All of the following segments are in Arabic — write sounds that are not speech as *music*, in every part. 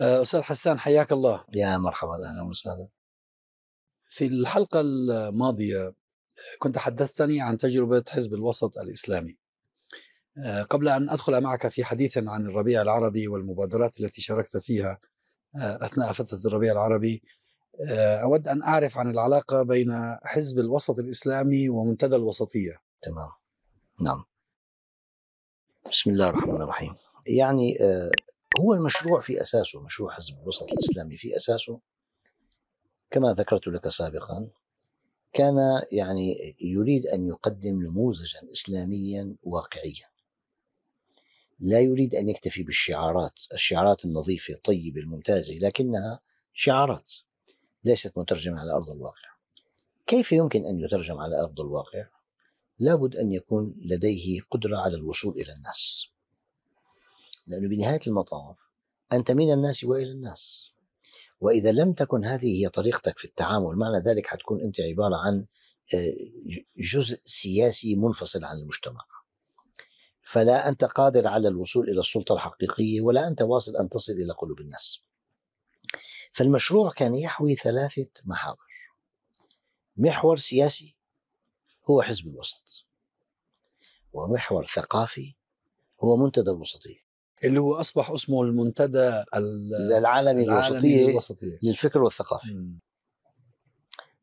آه، أستاذ حسان حياك الله. يا مرحبا أهلا وسهلا. في الحلقة الماضية كنت حدثتني عن تجربة حزب الوسط الإسلامي. آه، قبل أن أدخل معك في حديث عن الربيع العربي والمبادرات التي شاركت فيها آه، أثناء فترة الربيع العربي أود أن أعرف عن العلاقة بين حزب الوسط الإسلامي ومنتدى الوسطية. تمام. نعم. بسم الله الرحمن الرحيم. يعني هو المشروع في أساسه مشروع حزب الوسط الإسلامي في أساسه. كما ذكرت لك سابقا كان يعني يريد أن يقدم نموذجا اسلاميا واقعيا. لا يريد أن يكتفي بالشعارات الشعارات النظيفة الطيبة الممتازة لكنها شعارات ليست مترجمة على أرض الواقع. كيف يمكن أن يترجم على أرض الواقع؟ لابد أن يكون لديه قدرة على الوصول إلى الناس. لأنه بنهاية المطاف أنت من الناس وإلى الناس. وإذا لم تكن هذه هي طريقتك في التعامل معنى ذلك حتكون أنت عبارة عن آه، جزء سياسي منفصل عن المجتمع. فلا أنت قادر على الوصول إلى السلطة الحقيقية ولا أنت واصل أن تصل إلى قلوب الناس. فالمشروع كان يحوي ثلاثة محاور. محور سياسي هو حزب الوسط. ومحور ثقافي هو منتدى الوسطية. اللي هو أصبح اسمه المنتدى العالمي, الوسطية الوسطيه للفكر والثقافة.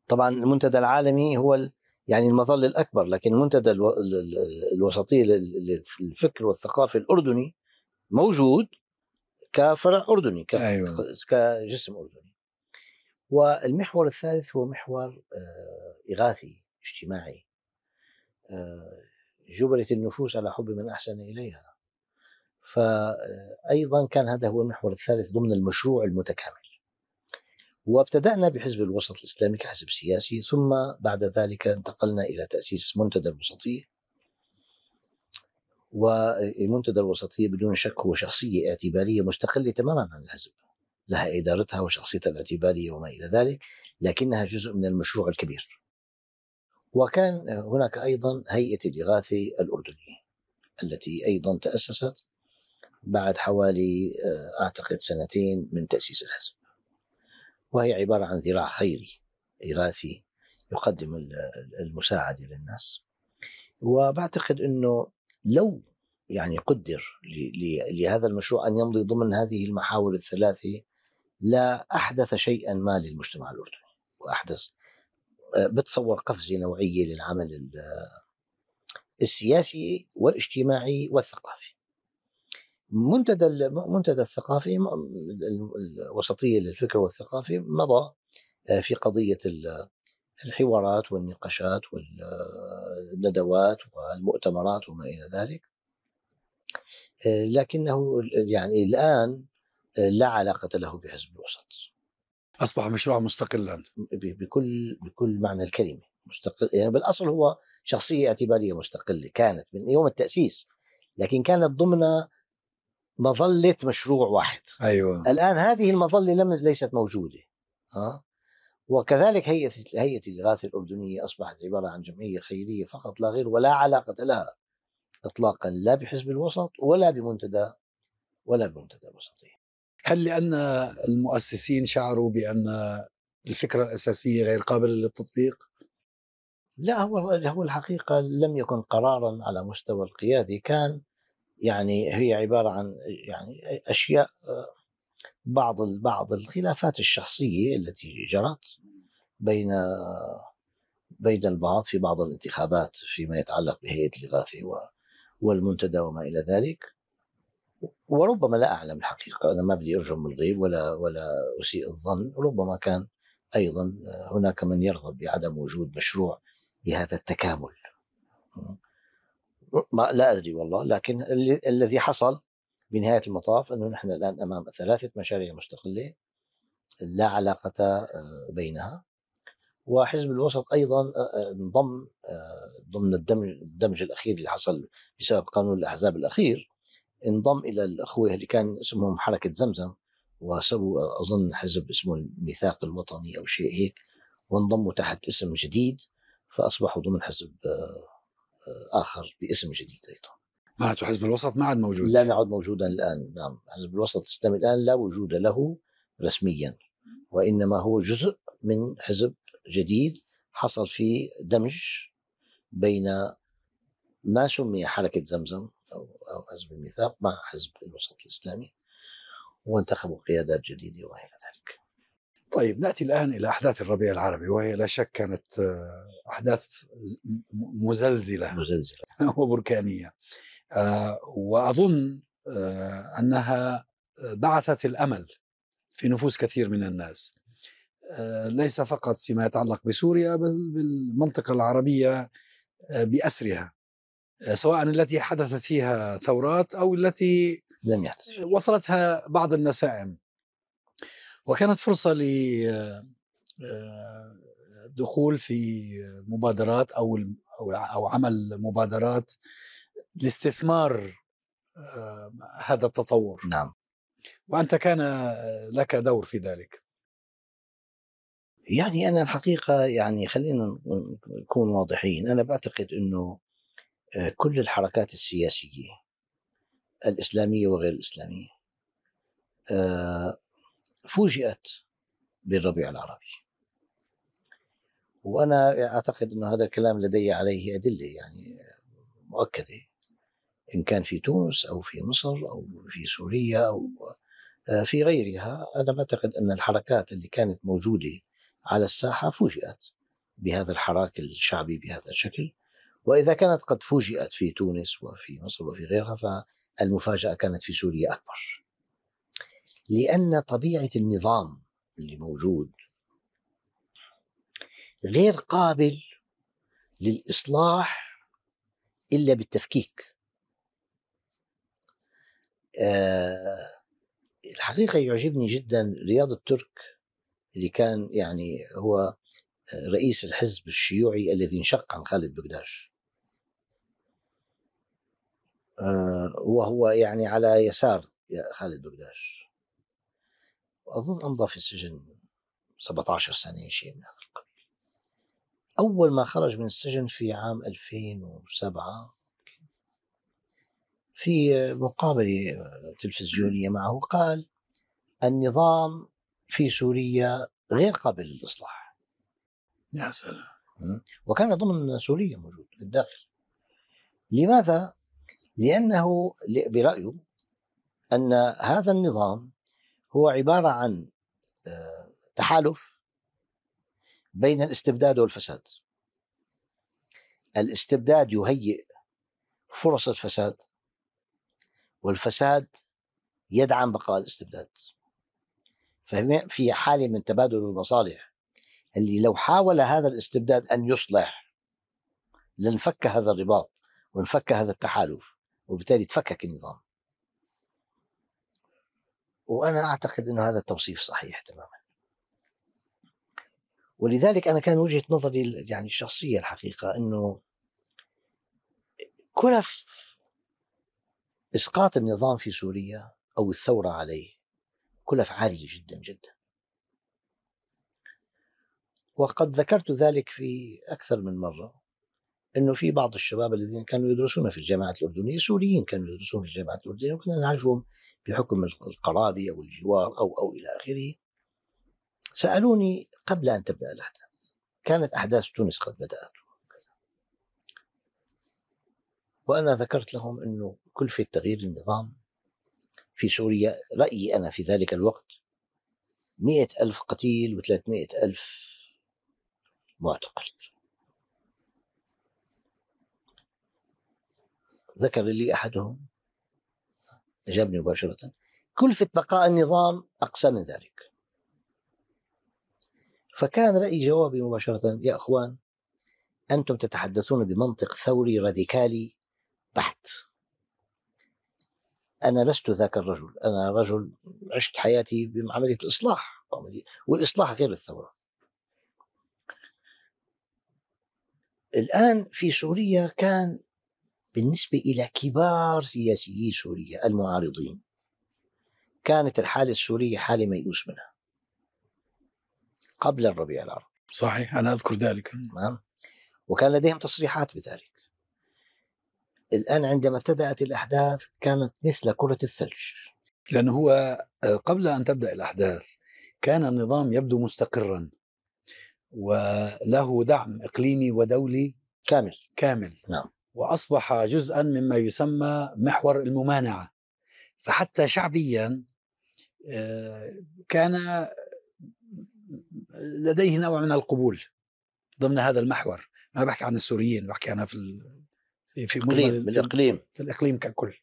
طبعا المنتدى العالمي هو يعني المظل الأكبر لكن المنتدى الوسطية للفكر والثقافة الأردني موجود كفرع أردني أيوة. كجسم أردني. والمحور الثالث هو محور آه، إغاثي اجتماعي. آه، جبلت النفوس على حب من أحسن إليها. فأيضا كان هذا هو المحور الثالث ضمن المشروع المتكامل. وابتدأنا بحزب الوسط الإسلامي كحزب سياسي ثم بعد ذلك انتقلنا إلى تأسيس منتدى الوسطية ومنتدى الوسطية بدون شك هو شخصية اعتبارية مستقلة تماما عن الحزب. لها إدارتها وشخصيتها الاعتبارية وما إلى ذلك لكنها جزء من المشروع الكبير. وكان هناك أيضا هيئة الإغاثة الأردنية التي أيضا تأسست بعد حوالي آه، أعتقد سنتين من تأسيس الحزب. وهي عبارة عن ذراع خيري إغاثي يقدم المساعدة للناس. وبعتقد أنه لو يعني قدر لهذا المشروع أن يمضي ضمن هذه المحاور الثلاثة لا أحدث شيئا ما للمجتمع الأردني. وأحدث آه، بتصور قفزة نوعية للعمل السياسي والإجتماعي والثقافي. منتدى المنتدى الثقافي الوسطية للفكر والثقافي مضى آه، في قضية الحوارات والنقاشات والندوات والمؤتمرات وما إلى ذلك. آه، لكنه يعني الآن آه، لا علاقة له بحزب الوسط. أصبح مشروع مستقلا. بكل بكل معنى الكلمة. مستقل يعني بالأصل هو شخصية اعتبارية مستقلة كانت من يوم التأسيس لكن كانت ضمن مظلة مشروع واحد. أيوه. الآن هذه المظلة لم ليست موجودة ها وكذلك هيئة هيئة الإغاثة الأردنية أصبحت عبارة عن جمعية خيرية فقط لا غير ولا علاقة لها اطلاقا لا بحزب الوسط ولا بمنتدى ولا بمنتدى الوسطيه هل لأن المؤسسين شعروا بأن الفكرة الأساسية غير قابلة للتطبيق؟ لا هو هو الحقيقة لم يكن قرارا على مستوى القيادي كان يعني هي عبارة عن يعني أشياء بعض بعض الخلافات الشخصية التي جرت بين بين البعض في بعض الانتخابات فيما يتعلق بهيئة الإغاثة والمنتدى وما إلى ذلك. وربما لا أعلم الحقيقة أنا ما بدي أرجم بالغيب ولا ولا أسيء الظن. ربما كان أيضا هناك من يرغب بعدم وجود مشروع بهذا التكامل. ما لا أدري والله لكن الذي حصل بنهايه المطاف إنه نحن الآن أمام ثلاثة مشاريع مستقلة لا علاقة آه، بينها وحزب الوسط أيضا آه، آه، انضم ضمن الدمج, الدمج الأخير اللي حصل بسبب قانون الأحزاب الأخير انضم إلى الأخوة اللي كان اسمهم حركة زمزم وسووا أظن حزب اسمه الميثاق الوطني أو شيء هيك وانضموا تحت اسم جديد فأصبحوا ضمن حزب آخر باسم جديد أيضا. معناته حزب الوسط ما عاد موجود. لا يعد موجودا الآن نعم. حزب الوسط الإسلامي الآن لا وجود له رسميا. وإنما هو جزء من حزب جديد حصل فيه دمج بين ما سمي حركة زمزم أو أو حزب الميثاق مع حزب الوسط الإسلامي وانتخبوا قيادات جديدة وإلى ذلك. طيب نأتي الآن إلى أحداث الربيع العربي وهي لا شك كانت آه، أحداث مزلزلة مزلزلة. *laughs* وبركانية. آه، وأظن آه، أنها بعثت الأمل في نفوس كثير من الناس. ليس فقط فيما يتعلق بسوريا بل بالمنطقة العربية بأسرها. سواء التي حدثت فيها ثورات أو التي لم يحدث. وصلتها بعض النسائم. وكانت فرصة لدخول في مبادرات أو أو عمل مبادرات لاستثمار آه، هذا التطور. نعم. وأنت كان لك دور في ذلك. يعني أنا الحقيقة يعني خلينا نكون واضحين. أنا بعتقد أنه آه، كل الحركات السياسية الإسلامية وغير الإسلامية آه، فوجئت بالربيع العربي. وأنا أعتقد أنه هذا الكلام لدي عليه أدلة يعني مؤكدة. إن كان في تونس أو في مصر أو في سوريا آه، في غيرها أنا بعتقد أن الحركات اللي كانت موجودة على الساحة فوجئت بهذا الحراك الشعبي بهذا الشكل. وإذا كانت قد فوجئت في تونس وفي مصر وفي غيرها فالمفاجأة كانت في سوريا أكبر. لأن طبيعة النظام اللي موجود غير قابل للإصلاح إلا بالتفكيك. آه، الحقيقة يعجبني جدا رياض الترك اللي كان يعني هو رئيس الحزب الشيوعي الذي انشق عن خالد بقداش آه، وهو يعني على يسار خالد بقداش وأظن أمضى في السجن 17 سنة شيء من هذا القبيل. أول ما خرج من السجن في عام 2007 في مقابلة تلفزيونية معه قال النظام في سوريا غير قابل للإصلاح. يا سلام. وكان ضمن سوريا موجود الداخل لماذا؟ لأنه برأيه أن هذا النظام هو عبارة عن آه، تحالف بين الاستبداد والفساد. الاستبداد يهيئ فرص الفساد والفساد يدعم بقاء الاستبداد. فهم- في حالة من تبادل المصالح اللي لو حاول هذا الاستبداد أن يصلح لانفك هذا الرباط وانفك هذا التحالف وبالتالي تفكك النظام. وأنا أعتقد أن هذا التوصيف صحيح تماما. ولذلك أنا كان وجهة نظري يعني الشخصية الحقيقة أنه كلف إسقاط النظام في سوريا أو الثورة عليه كلف عالية جدا جدا. وقد ذكرت ذلك في أكثر من مرة أنه في بعض الشباب الذين كانوا يدرسون في الجامعات الأردنية سوريين كانوا يدرسون في الجامعات الأردنية وكنا نعرفهم بحكم القرابة أو الجوار أو أو إلى آخره سألوني قبل أن تبدأ الأحداث. كانت أحداث تونس قد بدأت. وأنا ذكرت لهم أنه كلفة تغيير النظام في سوريا رأيي أنا في ذلك الوقت مئة ألف قتيل وثلاثمائة ألف معتقل. ذكر لي أحدهم أجابني مباشرة. كلفة بقاء النظام أقسى من ذلك. فكان رأي جوابي مباشرة يا أخوان أنتم تتحدثون بمنطق ثوري راديكالي بحت أنا لست ذاك الرجل. أنا رجل عشت حياتي بعملية الإصلاح. والإصلاح غير الثورة. الآن في سوريا كان بالنسبة إلى كبار سياسيي سوريا المعارضين. كانت الحالة السورية حالة ميؤوس منها. قبل الربيع العربي. صحيح أنا أذكر ذلك. تمام؟ وكان لديهم تصريحات بذلك. الآن عندما ابتدأت الأحداث كانت مثل كرة الثلج. لأنه هو آه، قبل أن تبدأ الأحداث كان النظام يبدو مستقرا. وله دعم إقليمي ودولي كامل. كامل. نعم. وأصبح جزءا مما يسمى محور الممانعة. فحتى شعبيا آه، كان لديه نوع من القبول ضمن هذا المحور. ما بحكي عن السوريين بحكي أنا في في في مجمل بالإقليم في الإقليم ككل.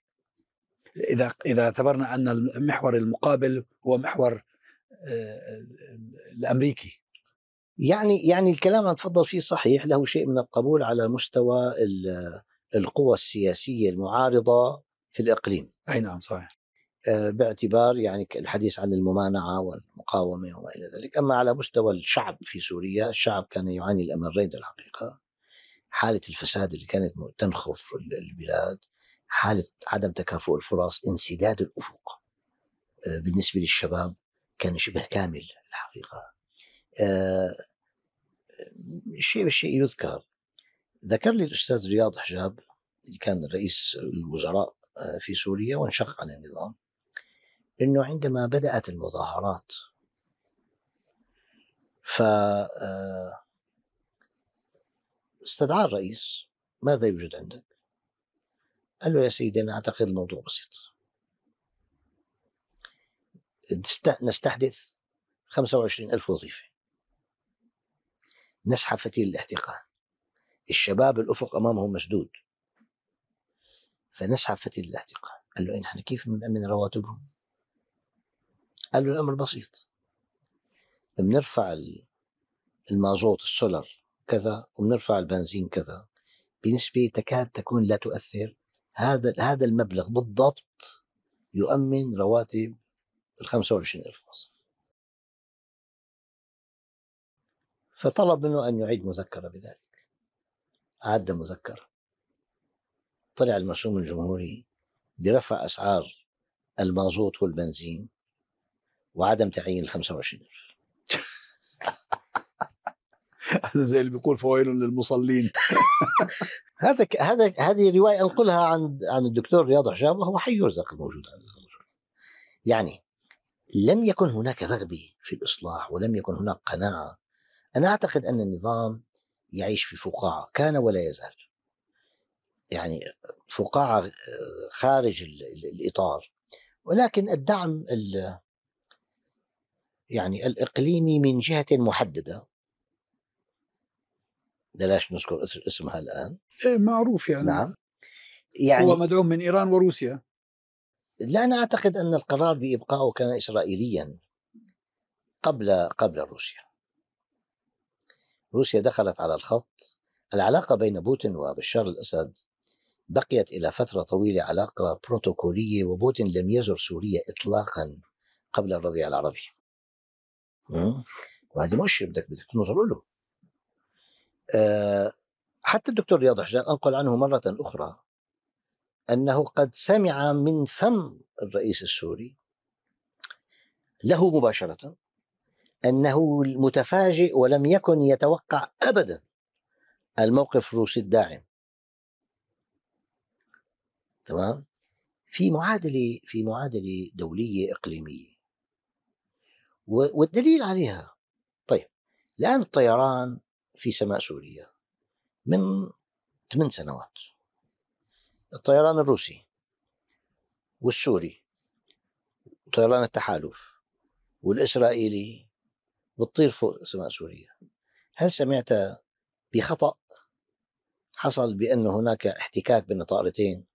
إذا إذا اعتبرنا أن المحور المقابل هو محور آه، الأمريكي. يعني يعني الكلام اللي تفضل فيه صحيح له شيء من القبول على مستوى القوى السياسية المعارضة في الإقليم. أي نعم صحيح. آه، باعتبار يعني الحديث عن الممانعة والمقاومة وما إلى ذلك، أما على مستوى الشعب في سوريا، الشعب كان يعاني الأمرين الحقيقة. حالة الفساد اللي كانت تنخر البلاد، حالة عدم تكافؤ الفرص، انسداد الأفق آه، بالنسبة للشباب كان شبه كامل الحقيقة. شيء بالشيء يذكر. ذكر لي الأستاذ رياض حجاب اللي كان رئيس الوزراء آه، في سوريا وانشق عن النظام أنه عندما بدأت المظاهرات ف آه، استدعى الرئيس ماذا يوجد عندك؟ قال له يا سيدي أنا أعتقد الموضوع بسيط. نستحدث 25 ألف وظيفة. نسحب فتيل الاحتقان. الشباب الأفق أمامهم مسدود. فنسحب فتيل الاحتقان. قال له نحن كيف بنأمن رواتبهم؟ قال له الأمر بسيط. بنرفع المازوت السولر كذا وبنرفع البنزين كذا. بنسبة تكاد تكون لا تؤثر. هذا هذا المبلغ بالضبط يؤمن رواتب ال 25 ألف موظف فطلب منه أن يعيد مذكرة بذلك. أعد مذكرة. طلع المرسوم الجمهوري برفع أسعار المازوت والبنزين وعدم تعيين ال 25 ألف. *laughs* هذا زي اللي بيقول فويل للمصلين. *laughs* هذا هذا هذه رواية أنقلها عن عن الدكتور رياض حجاب وهو حي يرزق الموجود يعني لم يكن هناك رغبة في الإصلاح ولم يكن هناك قناعة أنا أعتقد أن النظام يعيش في فقاعة كان ولا يزال. يعني فقاعة خارج الإطار. ولكن الدعم يعني الإقليمي من جهة محددة. بلاش نذكر اسمها الآن؟ إيه معروف يعني. نعم. يعني هو مدعوم من إيران وروسيا. لا أنا أعتقد أن القرار بإبقائه كان إسرائيليا قبل قبل روسيا. روسيا دخلت على الخط. العلاقة بين بوتين وبشار الأسد بقيت إلى فترة طويلة علاقة بروتوكولية وبوتين لم يزر سوريا إطلاقا قبل الربيع العربي. وهذا مؤشر بدك بدك تنظر له. أه حتى الدكتور رياض حجار أنقل عنه مرة أخرى أنه قد سمع من فم الرئيس السوري له مباشرة أنه متفاجئ ولم يكن يتوقع أبدا الموقف الروسي الداعم. تمام؟ في معادلة في معادلة دولية إقليمية. والدليل عليها طيب الآن الطيران في سماء سوريا من ثمان سنوات. الطيران الروسي والسوري طيران التحالف والإسرائيلي بتطير فوق سماء سوريا. هل سمعت بخطأ حصل بأن هناك احتكاك بين طائرتين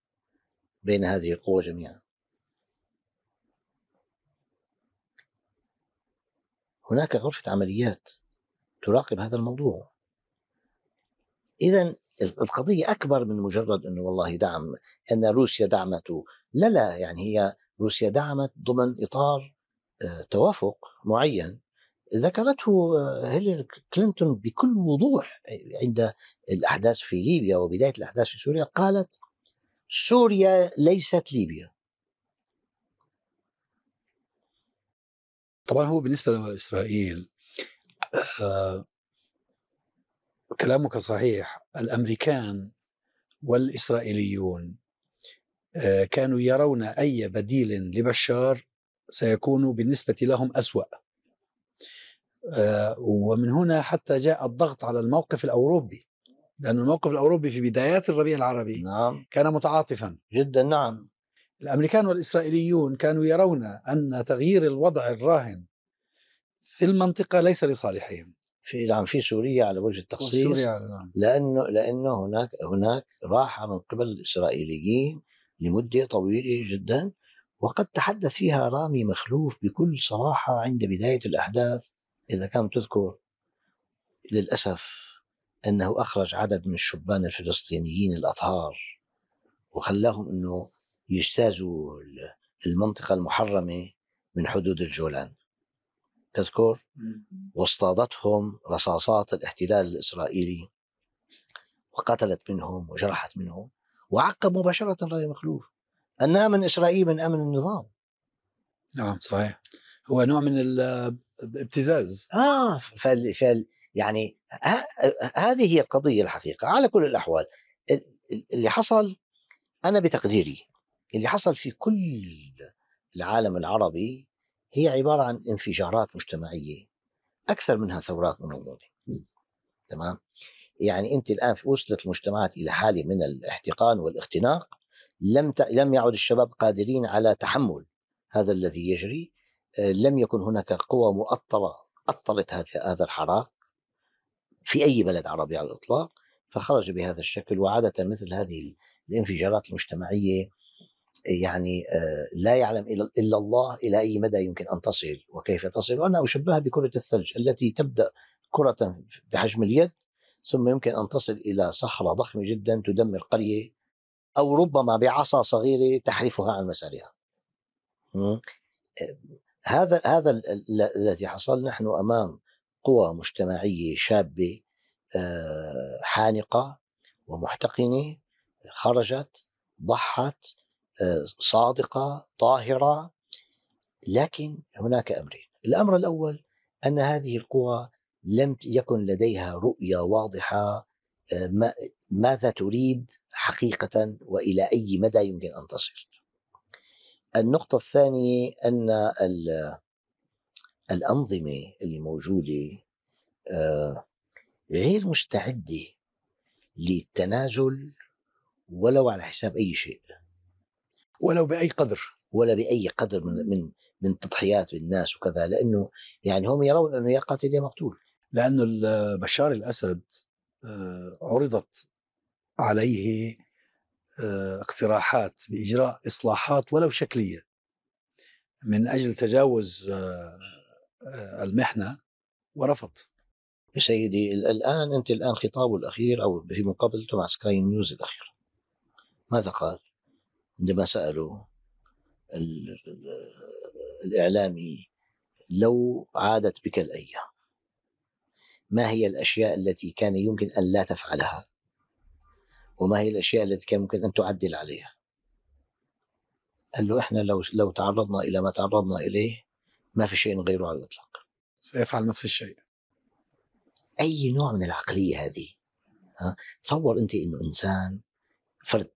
بين هذه القوى جميعا؟ هناك غرفة عمليات تراقب هذا الموضوع. إذا القضية أكبر من مجرد أنه والله دعم أن روسيا دعمته. لا لا يعني هي روسيا دعمت ضمن إطار آه، توافق معين. ذكرته آه، هيلاري كلينتون بكل وضوح عند الأحداث في ليبيا وبداية الأحداث في سوريا قالت سوريا ليست ليبيا. طبعا هو بالنسبة لإسرائيل آه كلامك صحيح. الأمريكان والإسرائيليون آه، كانوا يرون أي بديل لبشار سيكون بالنسبة لهم أسوأ. آه، ومن هنا حتى جاء الضغط على الموقف الأوروبي لأن الموقف الأوروبي في بدايات الربيع العربي نعم. كان متعاطفا. جدا نعم. الأمريكان والإسرائيليون كانوا يرون أن تغيير الوضع الراهن في المنطقة ليس لصالحهم. في نعم في سوريا على وجه التخصيص سوريا نعم. لأنه لأنه هناك هناك راحة من قبل الإسرائيليين لمدة طويلة جدا وقد تحدث فيها رامي مخلوف بكل صراحة عند بداية الأحداث. إذا كان تذكر للأسف أنه أخرج عدد من الشبان الفلسطينيين الأطهار وخلاهم إنه يجتازوا المنطقة المحرمة من حدود الجولان. تذكر؟ واصطادتهم رصاصات الاحتلال الإسرائيلي وقتلت منهم وجرحت منهم وعقب مباشرة رأي مخلوف. أنها من إسرائيل من أمن النظام. نعم صحيح. هو نوع من الابتزاز آه فال فال يعني هذه هي القضية الحقيقة. على كل الأحوال اللي حصل أنا بتقديري اللي حصل في كل العالم العربي هي عبارة عن انفجارات مجتمعية أكثر منها ثورات منظمة تمام؟ يعني أنت الآن وصلت المجتمعات إلى حالة من الاحتقان والاختناق لم ت... لم يعد الشباب قادرين على تحمل هذا الذي يجري. لم يكن هناك قوى مؤطرة أطلت هذا الحراك في أي بلد عربي على الإطلاق فخرج بهذا الشكل وعادة مثل هذه الانفجارات المجتمعية يعني آه، لا يعلم الا الله إلى أي مدى يمكن أن تصل وكيف تصل وأنا أشبهها بكرة الثلج التي تبدأ كرة بحجم اليد ثم يمكن أن تصل إلى صخرة ضخمة جدا تدمر قرية أو ربما بعصا صغيرة تحرفها عن مسارها. آه، هذا هذا الذي حصل نحن أمام قوى مجتمعية شابة آه، حانقة ومحتقنة خرجت ضحت صادقة طاهرة. لكن هناك أمرين. الأمر الأول أن هذه القوى لم يكن لديها رؤية واضحة آه، ماذا تريد حقيقة وإلى أي مدى يمكن أن تصل. النقطة الثانية أن الأنظمة اللي موجودة آه، غير مستعدة للتنازل ولو على حساب أي شيء. ولو بأي قدر. ولا بأي قدر من من من تضحيات الناس وكذا لأنه يعني هم يرون أنه يا قاتل يا مقتول. لأنه بشار الأسد آه، عرضت عليه اقتراحات بإجراء إصلاحات ولو شكلية. من أجل تجاوز آه، المحنة ورفض. سيدي الآن أنت الآن خطابه الأخير أو في مقابلته مع سكاي نيوز الأخير. ماذا قال؟ عندما سألوا الإعلامي لو عادت بك الأيام؟ ما هي الأشياء التي كان يمكن أن لا تفعلها؟ وما هي الأشياء التي كان ممكن أن تعدل عليها. قال له إحنا لو لو تعرضنا إلى ما تعرضنا إليه ما في شيء غيره على الإطلاق. سيفعل نفس الشيء. أي نوع من العقلية هذه؟ ها؟ تصور أنت أنه إنسان فرد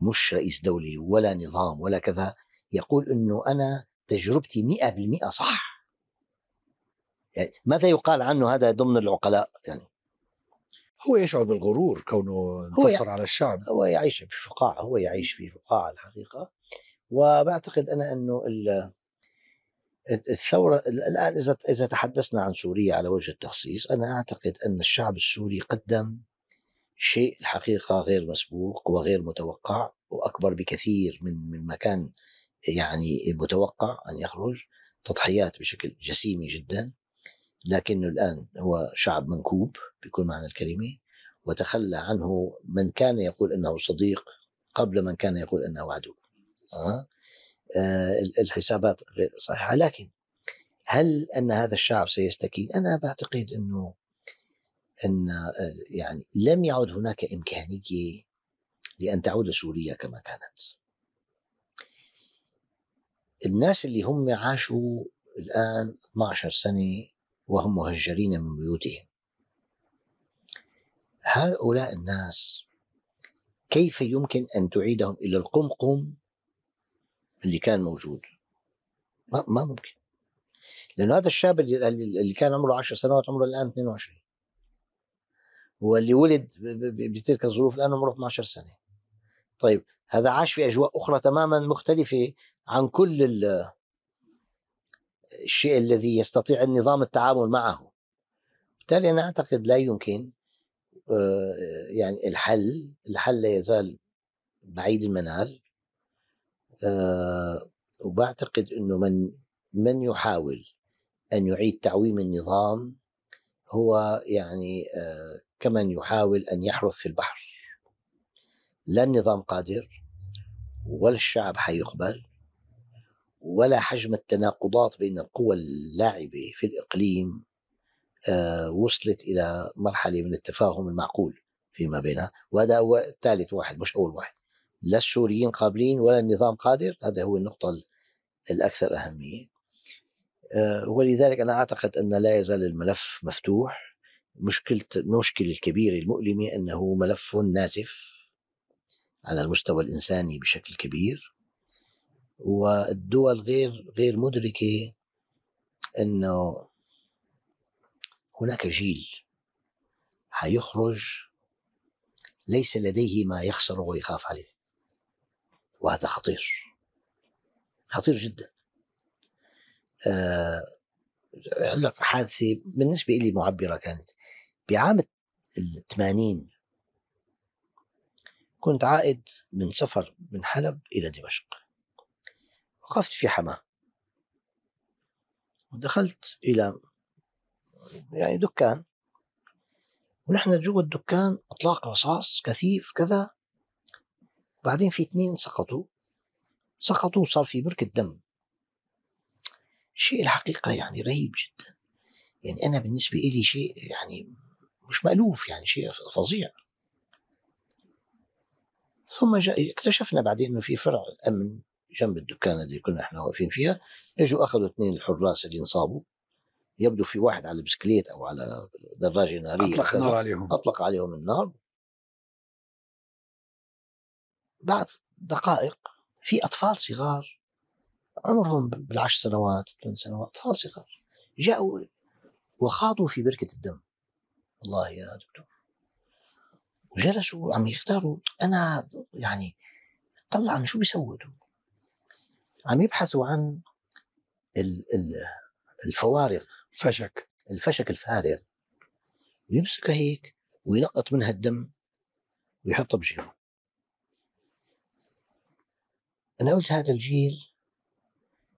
مش رئيس دولة ولا نظام ولا كذا يقول إنه أنا تجربتي مئة بالمئة صح. يعني ماذا يقال عنه؟ هذا ضمن العقلاء يعني. هو يشعر بالغرور كونه انتصر على الشعب. هو يعيش في فقاعة هو يعيش في فقاعة الحقيقة. وبعتقد أنا أنه الثورة الآن إذا إذا تحدثنا عن سوريا على وجه التخصيص أنا أعتقد أن الشعب السوري قدم شيء الحقيقة غير مسبوق وغير متوقع وأكبر بكثير من مما كان يعني متوقع أن يخرج تضحيات بشكل جسيمي جدا. لكنه الآن هو شعب منكوب بكل معنى الكلمة وتخلى عنه من كان يقول أنه صديق قبل من كان يقول أنه عدو أه؟ آه الحسابات غير صحيحة لكن هل أن هذا الشعب سيستكين أنا بعتقد أنه إن يعني لم يعد هناك إمكانية لأن تعود سوريا كما كانت. الناس اللي هم عاشوا الآن 12 سنة وهم مهجرين من بيوتهم. هؤلاء الناس كيف يمكن أن تعيدهم إلى القمقم اللي كان موجود؟ ما, ما ممكن. لأنه هذا الشاب اللي, كان عمره 10 سنوات عمره الآن 22 واللي ولد بتلك الظروف الآن عمره 12 سنة. طيب هذا عاش في أجواء أخرى تماما مختلفة عن كل الشيء الذي يستطيع النظام التعامل معه. بالتالي أنا أعتقد لا يمكن آه، يعني الحل الحل لا يزال بعيد المنال. آه، وبعتقد أنه من من يحاول أن يعيد تعويم النظام هو يعني آه، كمن يحاول أن يحرث في البحر. لا النظام قادر ولا الشعب حيقبل. ولا حجم التناقضات بين القوى اللاعبة في الإقليم آه، وصلت إلى مرحلة من التفاهم المعقول فيما بينها. وهذا هو ثالث واحد مش أول واحد. لا السوريين قابلين ولا النظام قادر هذا هو النقطة الأكثر أهمية. آه، ولذلك أنا أعتقد أن لا يزال الملف مفتوح. مشكلة المشكلة الكبيرة المؤلمة أنه ملف نازف على المستوى الإنساني بشكل كبير. والدول غير غير مدركة أنه هناك جيل حيخرج ليس لديه ما يخسر ويخاف عليه وهذا خطير. خطير جدا. آه لك حادثة بالنسبة لي معبرة كانت. بعام الثمانين كنت عائد من سفر من حلب إلى دمشق. وقفت في حماة. ودخلت إلى يعني دكان. ونحن جوا الدكان أطلاق رصاص كثيف كذا. بعدين في اثنين سقطوا. سقطوا وصار في بركة دم. شيء الحقيقة يعني رهيب جدا. يعني أنا بالنسبة لي شيء يعني مش مألوف يعني شيء فظيع. ثم جاء اكتشفنا بعدين إنه في فرع امن جنب الدكان اللي كنا إحنا واقفين فيها اجوا أخذوا اثنين الحراس اللي انصابوا يبدو في واحد على بسكليت أو على دراجة نارية أطلق النار عليهم. أطلق عليهم النار. بعد دقائق في أطفال صغار عمرهم بالعشر سنوات ثمان سنوات أطفال صغار جاءوا وخاضوا في بركة الدم. والله يا دكتور. وجلسوا عم يختاروا. أنا يعني طلع عن شو بيسووا عم يبحثوا عن الفوارغ فشك. الفشك الفارغ. ويمسكها هيك وينقط منها الدم ويحطها بجيبه. أنا قلت هذا الجيل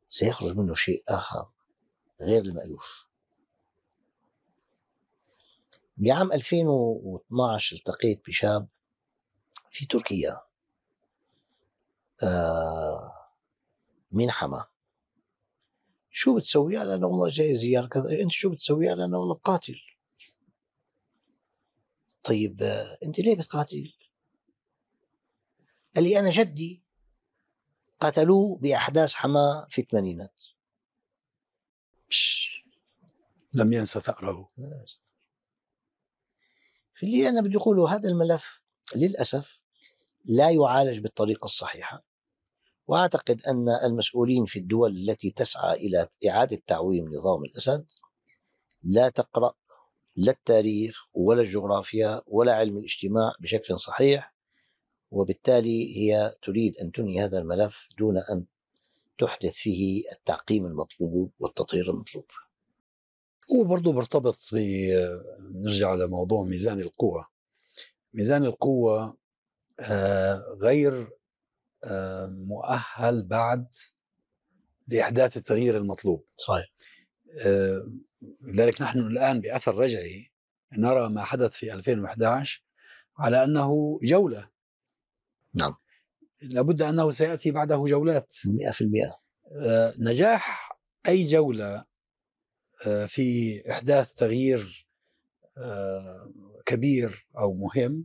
سيخرج منه شيء آخر غير المألوف. بعام 2012 التقيت بشاب في تركيا. آه من حما شو بتسوي؟ قال أنا والله جاي زيارة كذا أنت شو بتسوي؟ قال أنا والله بقاتل طيب أنت ليه بتقاتل؟ قال لي أنا جدي قتلوه بأحداث حما في الثمانينات لم ينسى ثأره في اللي أنا بدي أقوله هذا الملف للأسف لا يعالج بالطريقة الصحيحة وأعتقد أن المسؤولين في الدول التي تسعى إلى إعادة تعويم نظام الأسد لا تقرأ لا التاريخ ولا الجغرافيا ولا علم الاجتماع بشكل صحيح وبالتالي هي تريد أن تنهي هذا الملف دون أن تحدث فيه التعقيم المطلوب والتطهير المطلوب. هو برضه مرتبط ب نرجع لموضوع ميزان القوى ميزان القوة آه، غير مؤهل بعد لإحداث التغيير المطلوب. صحيح. آه، لذلك نحن الآن بأثر رجعي نرى ما حدث في 2011 على أنه جولة. نعم. لابد أنه سيأتي بعده جولات. 100% نجاح أي جولة آه، في إحداث تغيير آه، كبير أو مهم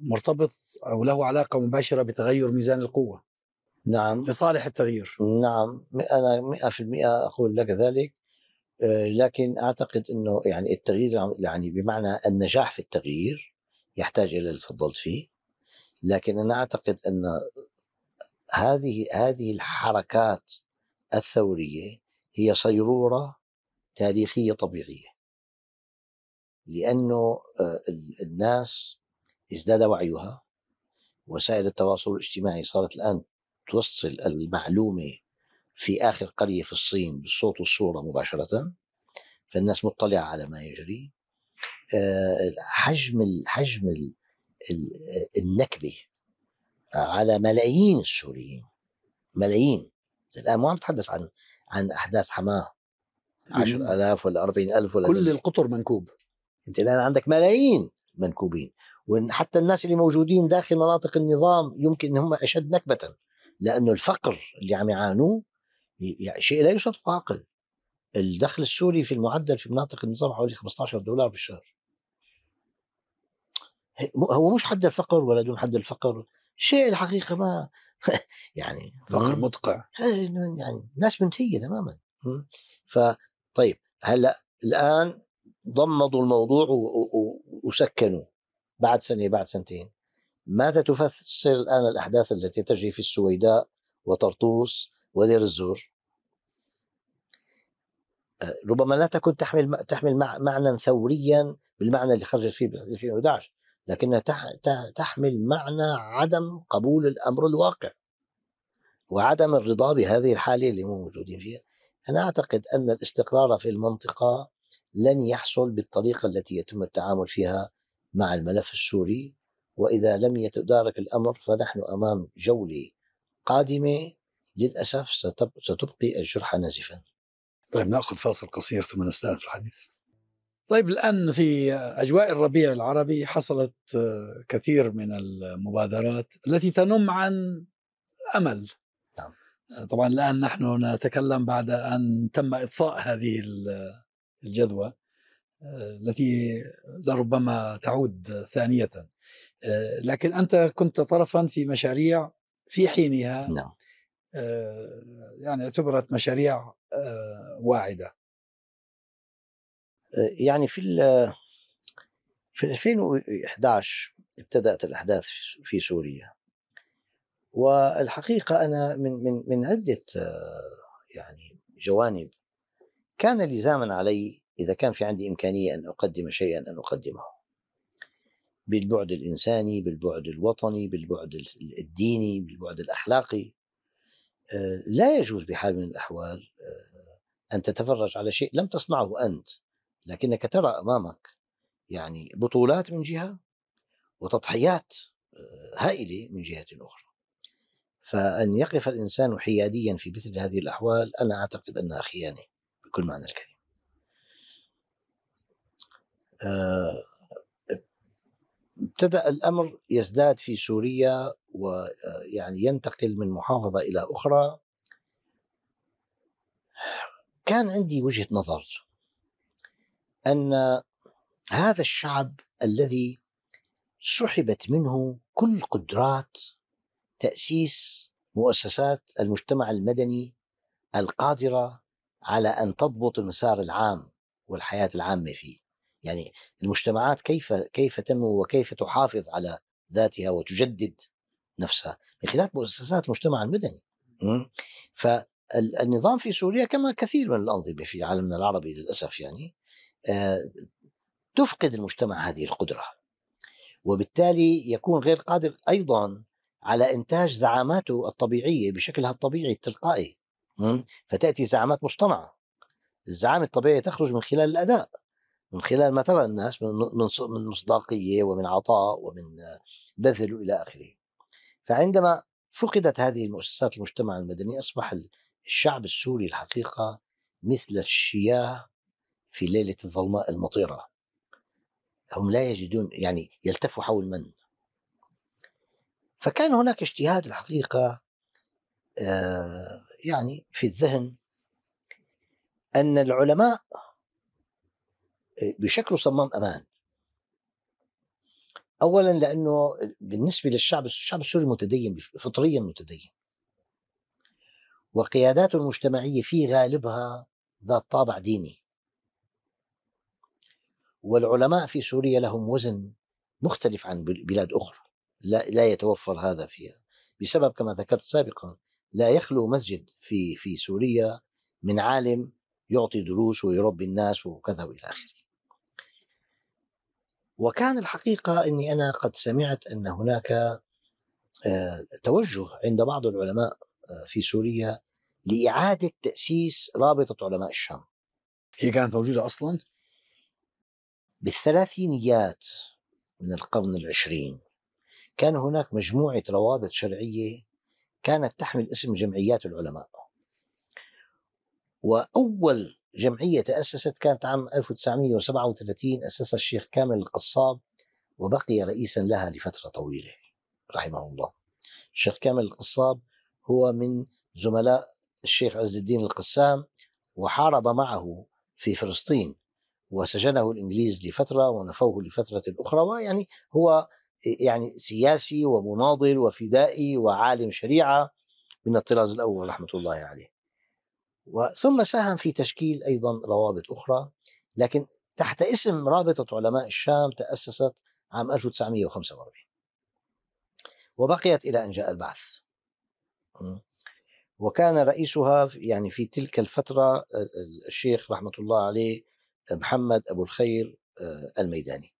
مرتبط أو له علاقة مباشرة بتغير ميزان القوة. نعم. لصالح التغيير. نعم أنا 100% أقول لك ذلك. آه، لكن أعتقد إنه يعني التغيير يعني بمعنى النجاح في التغيير يحتاج إلى اللي تفضلت فيه. لكن أنا أعتقد أن هذه هذه الحركات الثورية هي صيرورة تاريخية طبيعية. لأنه آه، الناس ازداد وعيها. وسائل التواصل الاجتماعي صارت الآن توصل المعلومة في آخر قرية في الصين بالصوت والصورة مباشرة. فالناس مطلعة على ما يجري. آه، حجم حجم النكبة على ملايين السوريين. ملايين. الآن ما عم نتحدث عن عن أحداث حماة. 10000 ولا 40000 ولا كل القطر منكوب. أنت الآن عندك ملايين منكوبين. وحتى الناس اللي موجودين داخل مناطق النظام يمكن هم أشد نكبة لأنه الفقر اللي عم يعانوه يعني شيء لا يصدق عقل. الدخل السوري في المعدل في مناطق النظام حوالي 15 دولار بالشهر. هو مش حد الفقر ولا دون حد الفقر شيء الحقيقة ما *laughs* يعني فقر مدقع. يعني ناس منتهية تماما. فطيب هلأ الآن ضمضوا الموضوع وسكنوا. بعد سنة بعد سنتين. ماذا تفسر الآن الأحداث التي تجري في السويداء وطرطوس ودير الزور؟ آه، ربما لا تكون تحمل تحمل معنى ثوريا بالمعنى اللي خرجت فيه ب 2011 لكنها تحمل معنى عدم قبول الأمر الواقع. وعدم الرضا بهذه الحالة اللي موجودين فيها. أنا أعتقد أن الاستقرار في المنطقة لن يحصل بالطريقة التي يتم التعامل فيها مع الملف السوري وإذا لم يتدارك الأمر فنحن أمام جولة قادمة للأسف ستبقي الجرح نازفا. طيب نأخذ فاصل قصير ثم نستأنف الحديث. طيب الآن في أجواء الربيع العربي حصلت كثير من المبادرات التي تنم عن أمل نعم. طبعا الآن نحن نتكلم بعد أن تم إطفاء هذه الجذوة التي لربما تعود ثانية. لكن أنت كنت طرفا في مشاريع في حينها نعم. يعني اعتبرت مشاريع واعدة. يعني في في 2011 ابتدأت الأحداث في سوريا. والحقيقة أنا من من من عدة يعني جوانب. كان لزاما علي إذا كان في عندي إمكانية أن أقدم شيئا أن أقدمه بالبعد الإنساني بالبعد الوطني بالبعد الديني بالبعد الأخلاقي لا يجوز بحال من الأحوال أن تتفرج على شيء لم تصنعه أنت لكنك ترى أمامك يعني بطولات من جهة وتضحيات آه، هائلة من جهة أخرى. فأن يقف الإنسان حياديا في مثل هذه الأحوال أنا أعتقد أنها خيانة بكل معنى الكلمة. آه، ابتدأ الأمر يزداد في سوريا ويعني ينتقل من محافظة إلى أخرى كان عندي وجهة نظر أن هذا الشعب الذي سحبت منه كل قدرات تأسيس مؤسسات المجتمع المدني القادرة على أن تضبط المسار العام والحياة العامة فيه. يعني المجتمعات كيف كيف تنمو وكيف تحافظ على ذاتها وتجدد نفسها؟ من خلال مؤسسات المجتمع المدني. فالنظام في سوريا كما كثير من الأنظمة في عالمنا العربي للأسف يعني آه، تفقد المجتمع هذه القدرة. وبالتالي يكون غير قادر أيضا على إنتاج زعاماته الطبيعية بشكلها الطبيعي التلقائي. فتأتي زعامات مصطنعة. الزعامة الطبيعية تخرج من خلال الأداء. من خلال ما ترى الناس من من مصداقية ومن عطاء ومن بذل إلى آخره. فعندما فقدت هذه المؤسسات المجتمع المدني أصبح الشعب السوري الحقيقة مثل الشياه في ليلة الظلماء المطيرة. هم لا يجدون يعني يلتفوا حول من؟ فكان هناك اجتهاد الحقيقة آه، يعني في الذهن أن العلماء بشكل صمام أمان. أولا لأنه بالنسبة للشعب الشعب السوري متدين فطريا متدين. وقياداته المجتمعية في غالبها ذات طابع ديني. والعلماء في سوريا لهم وزن مختلف عن بلاد أخرى. لا, لا يتوفر هذا فيها. بسبب كما ذكرت سابقا لا يخلو مسجد في في سوريا من عالم يعطي دروس ويربي الناس وكذا وإلى آخره. وكان الحقيقة إني أنا قد سمعت أن هناك آه، توجه عند بعض العلماء آه، في سوريا لإعادة تأسيس رابطة علماء الشام. هي كانت موجودة أصلا؟ بالثلاثينيات من القرن العشرين كان هناك مجموعة روابط شرعية كانت تحمل اسم جمعيات العلماء وأول جمعية تأسست كانت عام 1937 أسسها الشيخ كامل القصاب وبقي رئيسا لها لفترة طويلة رحمه الله. الشيخ كامل القصاب هو من زملاء الشيخ عز الدين القسام وحارب معه في فلسطين وسجنه الإنجليز لفترة ونفوه لفترة أخرى ويعني هو يعني سياسي ومناضل وفدائي وعالم شريعة من الطراز الأول رحمة الله عليه. وثم ساهم في تشكيل أيضا روابط أخرى لكن تحت اسم رابطة علماء الشام تأسست عام 1945 وبقيت إلى أن جاء البعث. وكان رئيسها يعني في تلك الفترة الشيخ رحمة الله عليه محمد أبو الخير آه، الميداني.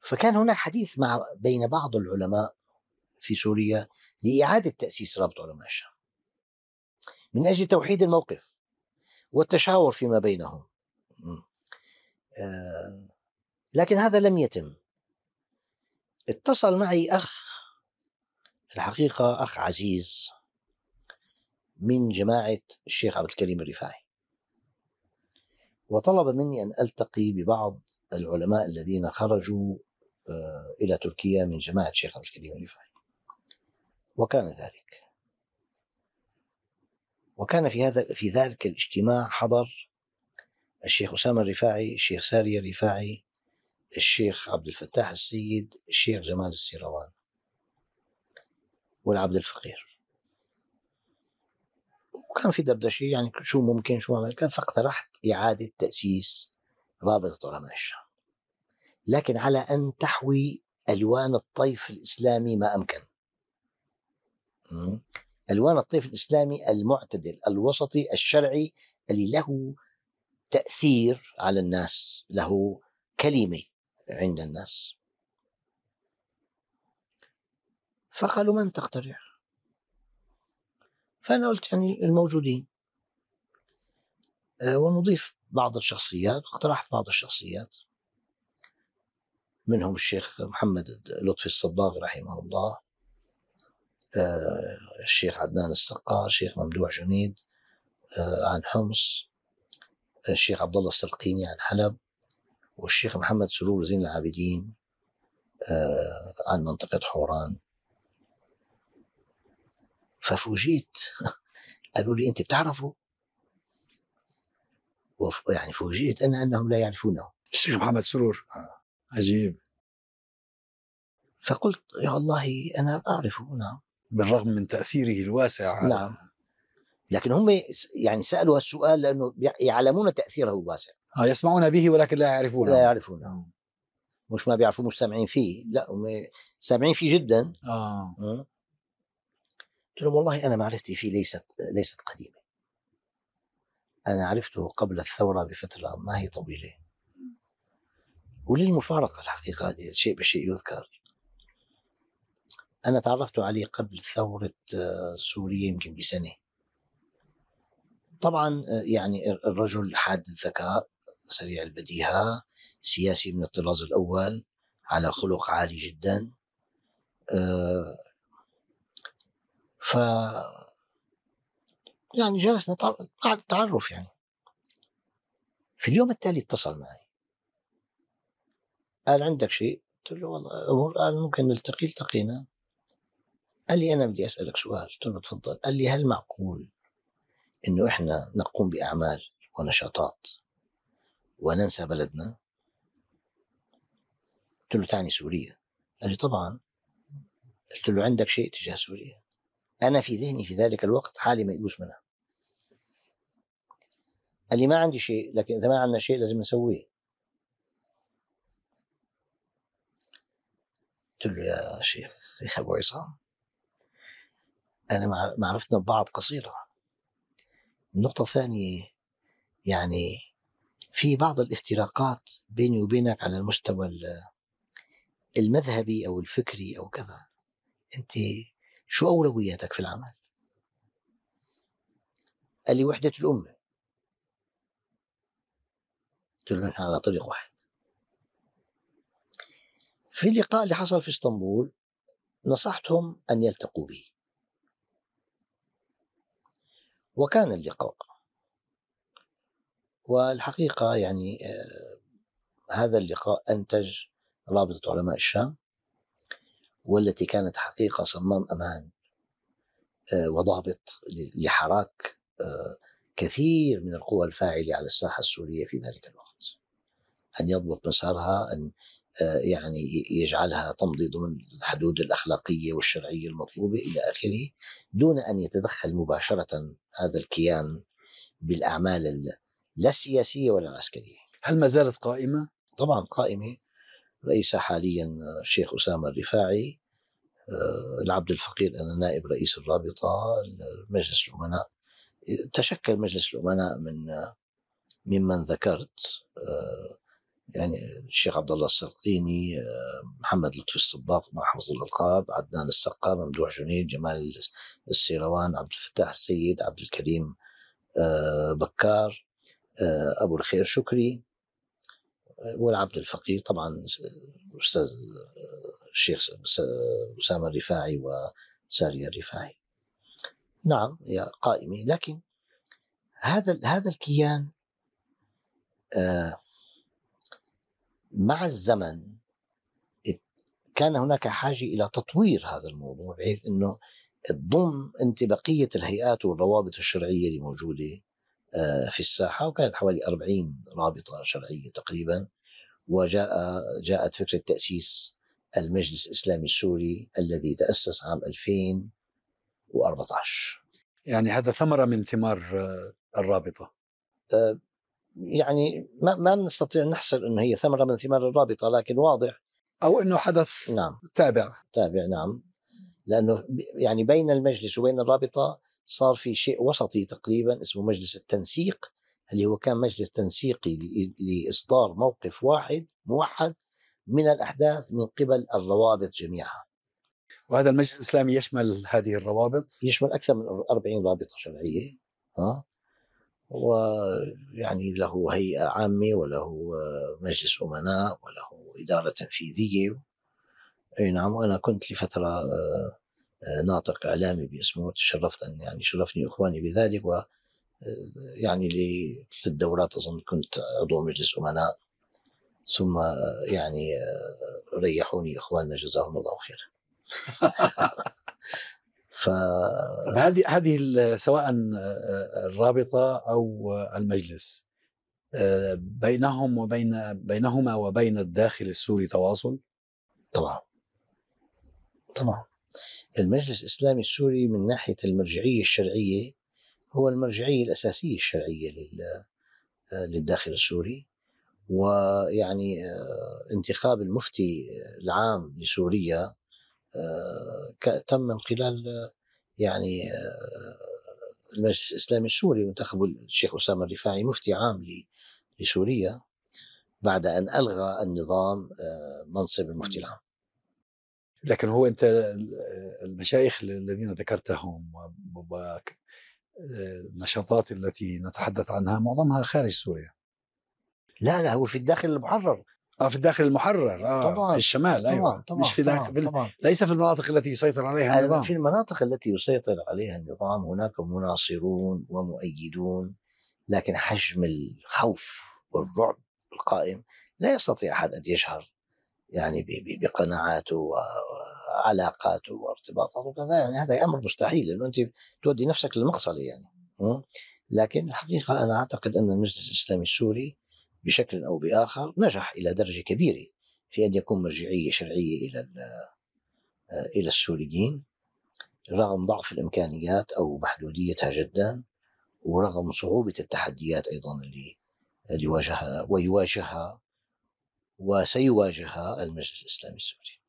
فكان هناك حديث مع بين بعض العلماء في سوريا لإعادة تأسيس رابط علماء الشام. من أجل توحيد الموقف والتشاور فيما بينهم. آه، لكن هذا لم يتم. اتصل معي أخ الحقيقة أخ عزيز من جماعة الشيخ عبد الكريم الرفاعي. وطلب مني أن ألتقي ببعض العلماء الذين خرجوا آه، إلى تركيا من جماعة الشيخ عبد الكريم الرفاعي. وكان ذلك. وكان في هذا في ذلك الاجتماع حضر الشيخ أسامة الرفاعي الشيخ سارية الرفاعي الشيخ عبد الفتاح السيد الشيخ جمال السيروان والعبد الفقير. وكان في دردشة يعني شو ممكن شو عمل كان فاقترحت إعادة تأسيس رابطة علماء الشام. لكن على أن تحوي ألوان الطيف الإسلامي ما أمكن. ألوان الطيف الإسلامي المعتدل الوسطي الشرعي اللي له تأثير على الناس له كلمة عند الناس. فقالوا من تقترح فأنا قلت يعني الموجودين. آه، ونضيف بعض الشخصيات اقترحت بعض الشخصيات. منهم الشيخ محمد لطفي الصباغ رحمه الله. الشيخ عدنان السقا الشيخ ممدوح جنيد آه، عن حمص الشيخ عبد الله السلقيني عن حلب والشيخ محمد سرور زين العابدين آه، عن منطقة حوران. ففوجئت. *laughs* قالوا لي أنت بتعرفه يعني فوجئت أنا أنهم لا يعرفونه. الشيخ محمد سرور. عجيب. فقلت يا الله أنا أعرفه. نعم. بالرغم من تأثيره الواسع نعم. لكن هم يعني سألوا السؤال لأنه يعلمون تأثيره الواسع. آه يسمعون به ولكن لا يعرفونه. لا يعرفونه. مش ما بيعرفوا مش سامعين فيه. لا هم سامعين فيه جدا. آه. قلت لهم والله أنا معرفتي فيه ليست ليست قديمة. أنا عرفته قبل الثورة بفترة ما هي طويلة. وللمفارقة الحقيقة هذه شيء بشيء يذكر. أنا تعرفت عليه قبل ثورة آه، سوريا يمكن بسنة. طبعا آه، يعني الرجل حاد الذكاء سريع البديهة سياسي من الطراز الأول على خلق عالي جدا. آه، ف يعني جلسنا تعرف يعني. في اليوم التالي اتصل معي. قال عندك شيء؟ قلت له والله أمور قال ممكن نلتقي التقينا. قال لي أنا بدي أسألك سؤال. قلت له تفضل. قال لي هل معقول إنه إحنا نقوم بأعمال ونشاطات وننسى بلدنا؟ قلت له تعني سوريا. قال لي طبعا. قلت له عندك شيء تجاه سوريا؟ أنا في ذهني في ذلك الوقت حالي ميؤوس منها. قال لي ما عندي شيء لكن إذا ما عندنا شيء لازم نسويه. شيخ يا أبو عصام. أنا معرفتنا ببعض قصيرة. النقطة الثانية يعني في بعض الافتراقات بيني وبينك على المستوى المذهبي أو الفكري أو كذا أنت شو أولوياتك في العمل؟ قال لي وحدة الأمة. قلت له نحن على طريق واحد. في اللقاء اللي حصل في إسطنبول نصحتهم أن يلتقوا بي. وكان اللقاء. والحقيقة يعني آه، هذا اللقاء أنتج رابطة علماء الشام والتي كانت حقيقة صمام أمان آه، وضابط لحراك آه، كثير من القوى الفاعلة على الساحة السورية في ذلك الوقت. أن يضبط مسارها أن يعني يجعلها تمضي ضمن الحدود الأخلاقية والشرعية المطلوبة إلى آخره دون أن يتدخل مباشرة هذا الكيان بالأعمال لا السياسية ولا العسكرية. هل ما زالت قائمة؟ طبعا قائمة. رئيسها حاليا الشيخ أسامة الرفاعي آه، العبد الفقير أنا نائب رئيس الرابطة مجلس الأمناء. تشكل مجلس الأمناء من ممن ذكرت آه، يعني الشيخ عبد الله السلقيني آه، محمد لطفي الصباق مع حفظ الألقاب عدنان السقا ممدوح جنيد جمال السيروان عبد الفتاح السيد عبد الكريم آه، بكار آه، أبو الخير شكري والعبد الفقير طبعا أستاذ الشيخ أسامة الرفاعي وسارية الرفاعي. نعم هي قائمه لكن هذا هذا الكيان آه مع الزمن كان هناك حاجة إلى تطوير هذا الموضوع بحيث أنه تضم أنت بقية الهيئات والروابط الشرعية اللي موجودة آه، في الساحة وكانت حوالي 40 رابطة شرعية تقريبا وجاء جاءت فكرة تأسيس المجلس الإسلامي السوري الذي تأسس عام 2014 يعني هذا ثمرة من ثمار آه، الرابطة. آه، يعني ما ما بنستطيع نحصر إنه هي ثمرة من ثمار الرابطة لكن واضح. أو إنه حدث نعم. تابع. تابع نعم. لأنه يعني بين المجلس وبين الرابطة صار في شيء وسطي تقريبا اسمه مجلس التنسيق اللي هو كان مجلس تنسيقي لإصدار موقف واحد موحد من الأحداث من قبل الروابط جميعها. وهذا المجلس الإسلامي يشمل هذه الروابط؟ يشمل أكثر من 40 رابطة شرعية ها؟ ويعني له هيئة عامة وله مجلس أمناء وله إدارة تنفيذية. أي نعم وأنا كنت لفترة آه، آه، ناطق إعلامي باسمه تشرفت أن يعني شرفني إخواني بذلك و آه، يعني لثلاث دورات أظن كنت عضو مجلس أمناء. ثم يعني ريحوني إخواننا جزاهم الله خير. *laughs* ف هذه هذه سواء الرابطة أو المجلس بينهم وبين بينهما وبين الداخل السوري تواصل؟ طبعا طبعا المجلس الإسلامي السوري من ناحية المرجعية الشرعية هو المرجعية الأساسية الشرعية للداخل السوري ويعني انتخاب المفتي العام لسوريا تم من خلال يعني آه، المجلس الإسلامي السوري وانتخبوا الشيخ أسامة الرفاعي مفتي عام لسوريا بعد أن ألغى النظام آه، منصب المفتي العام. لكن هو أنت المشايخ الذين ذكرتهم والنشاطات التي نتحدث عنها معظمها خارج سوريا. لا لا هو في الداخل المحرر آه في الداخل المحرر آه طبعا في الشمال أيوه طبعا طبعا مش في داخل طبعا ليس في المناطق التي يسيطر عليها النظام. في المناطق التي يسيطر عليها النظام هناك مناصرون ومؤيدون لكن حجم الخوف والرعب القائم لا يستطيع أحد أن يجهر يعني بقناعاته وعلاقاته وارتباطاته وكذا يعني هذا أمر مستحيل لأنه أنت تودي نفسك للمقصله يعني لكن الحقيقة أنا أعتقد أن المجلس الإسلامي السوري بشكل أو بآخر نجح إلى درجة كبيرة في أن يكون مرجعية شرعية إلى إلى السوريين رغم ضعف الإمكانيات أو محدوديتها جدا ورغم صعوبة التحديات أيضا اللي اللي واجهها ويواجهها وسيواجهها المجلس الإسلامي السوري.